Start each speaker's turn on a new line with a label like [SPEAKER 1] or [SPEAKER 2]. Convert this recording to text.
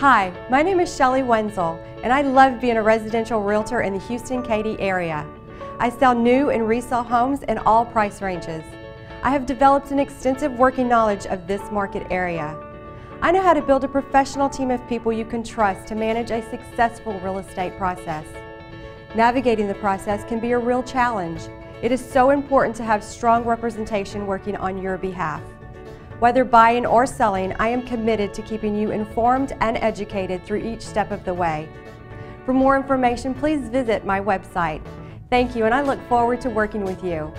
[SPEAKER 1] Hi, my name is Shelley Wenzel, and I love being a residential realtor in the Houston-Katy area. I sell new and resale homes in all price ranges. I have developed an extensive working knowledge of this market area. I know how to build a professional team of people you can trust to manage a successful real estate process. Navigating the process can be a real challenge. It is so important to have strong representation working on your behalf. Whether buying or selling, I am committed to keeping you informed and educated through each step of the way. For more information, please visit my website. Thank you, and I look forward to working with you.